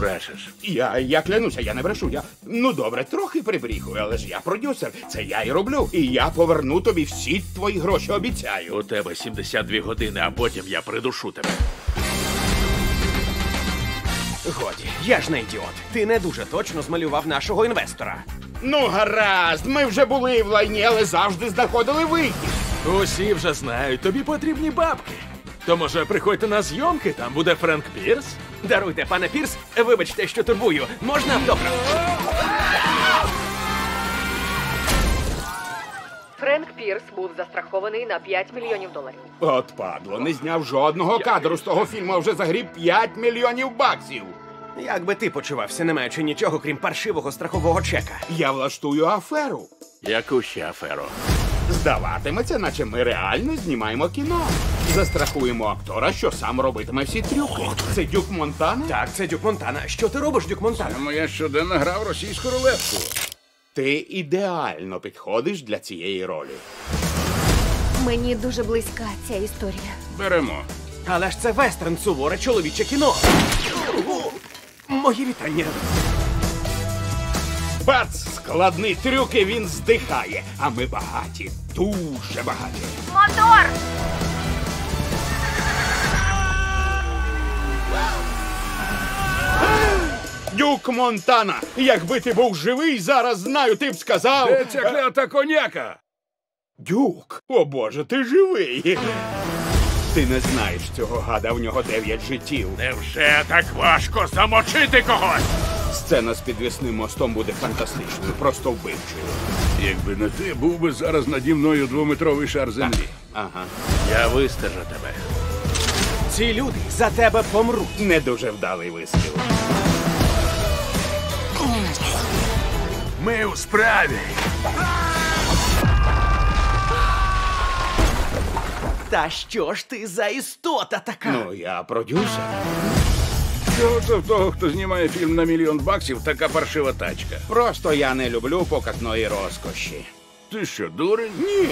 брешеш. Я, я клянуся, я не брешу. Я ну добре, трохи прибріхую, але ж я продюсер. Це я і роблю. І я поверну тобі всі твої гроші, обіцяю. У тебе 72 години, а потім я придушу тебе. Годі, я ж не ідіот. Ти не дуже точно змалював нашого інвестора. Ну, гаразд, ми вже були в лайні, але завжди знаходили вихід. Усі вже знають, тобі потрібні бабки. То може приходьте на зйомки, там буде Френк Пірс? Даруйте, пане Пірс, вибачте, що турбую. Можна автограф? Френк Пірс був застрахований на 5 мільйонів доларів. От падло, не зняв жодного кадру з того фільму, а вже загріб 5 мільйонів баксів. Як би ти почувався, не маючи нічого, крім паршивого страхового чека? Я влаштую аферу. Яку ще аферу? Здаватиметься, наче ми реально знімаємо кіно. Застрахуємо актора, що сам робитиме всі трюки. Це Дюк Монтана? Так, це Дюк Монтана. Що ти робиш, Дюк Монтана? Моя щоденна гра в російську рулетку. Ти ідеально підходиш для цієї ролі. Мені дуже близька ця історія. Беремо. Але ж це вестерн, суворе чоловіче кіно. О, Мої вітання. Бац! Складний трюк і він здихає. А ми багаті, дуже багаті. Мотор! Дюк Монтана! Якби ти був живий, зараз знаю, ти б сказав. Де ця клята коняка? Дюк, о боже, ти живий. Ти не знаєш цього гада, в нього дев'ять життів. Невже так важко замочити когось? Сцена з підвісним мостом буде фантастичною, просто вбивчою. Якби не ти, був би зараз наді мною двометровий шар землі. Ага. Я вистежу тебе. Ці люди за тебе помруть. Не дуже вдалий вистріл. Ми у справі. Та що ж ти за істота така? Ну, я продюсер. Це в того, хто знімає фільм на мільйон баксів, така паршива тачка? Просто я не люблю показної розкоші. Ти що, дурень? Ні,